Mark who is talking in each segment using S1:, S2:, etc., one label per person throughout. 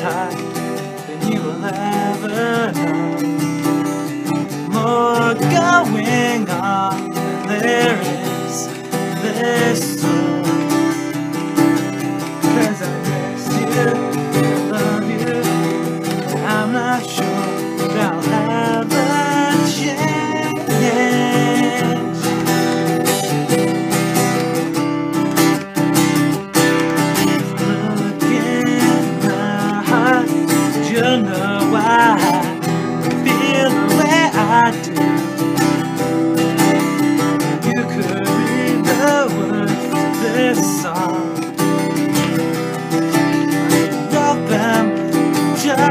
S1: high, you will land.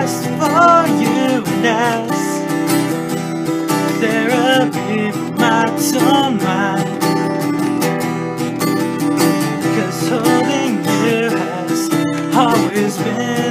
S1: just for you and us. There Therapy for my torn mind. Cause holding you has always been.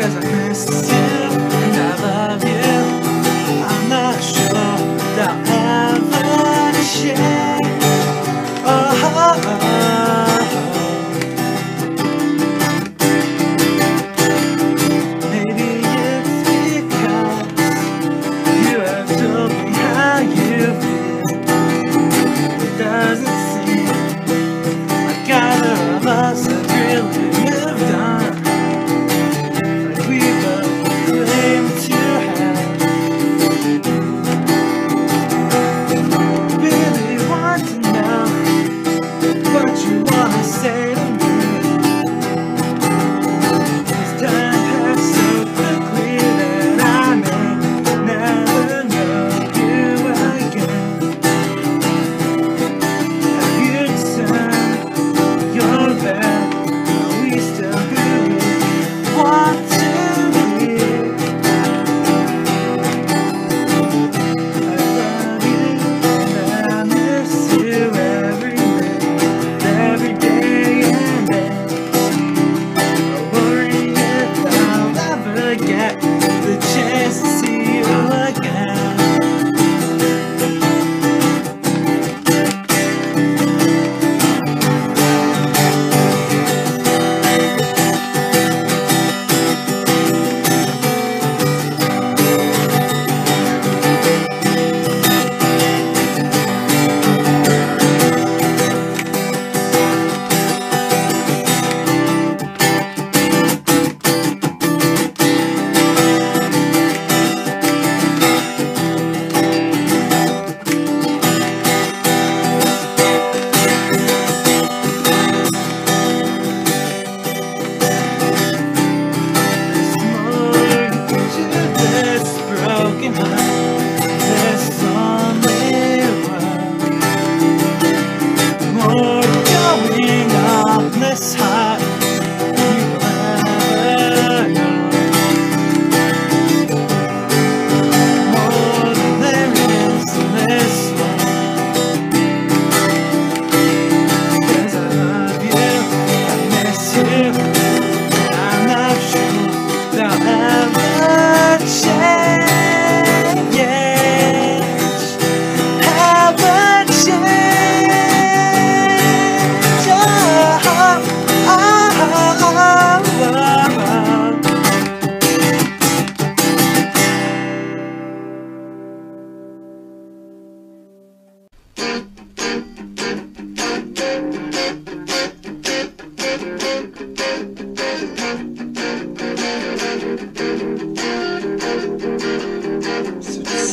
S1: cause I can't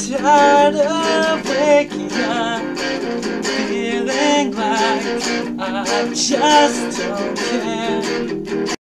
S1: tired of waking up feeling like I just don't care.